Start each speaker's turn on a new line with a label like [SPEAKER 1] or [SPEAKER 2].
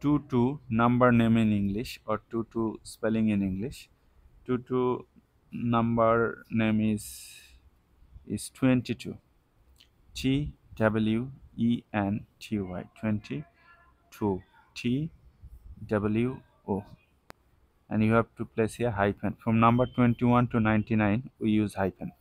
[SPEAKER 1] two two number name in English or two two spelling in English. Two two number name is is 22. T W E N T Y 22 T W O and you have to place here hyphen from number 21 to 99 we use hyphen